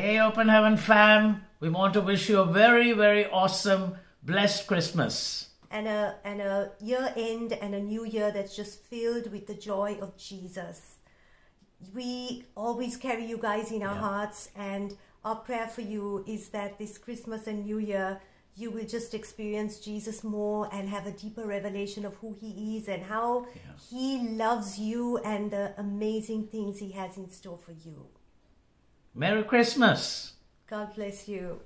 Hey, Open Heaven fam, we want to wish you a very, very awesome, blessed Christmas. and a and a year end and a new year that's just filled with the joy of Jesus. We always carry you guys in our Yeah. hearts, and our prayer for you is that this Christmas and New Year you will just experience Jesus more and have a deeper revelation of who He is and how Yeah. He loves you and the amazing things He has in store for you. Merry Christmas. God bless you.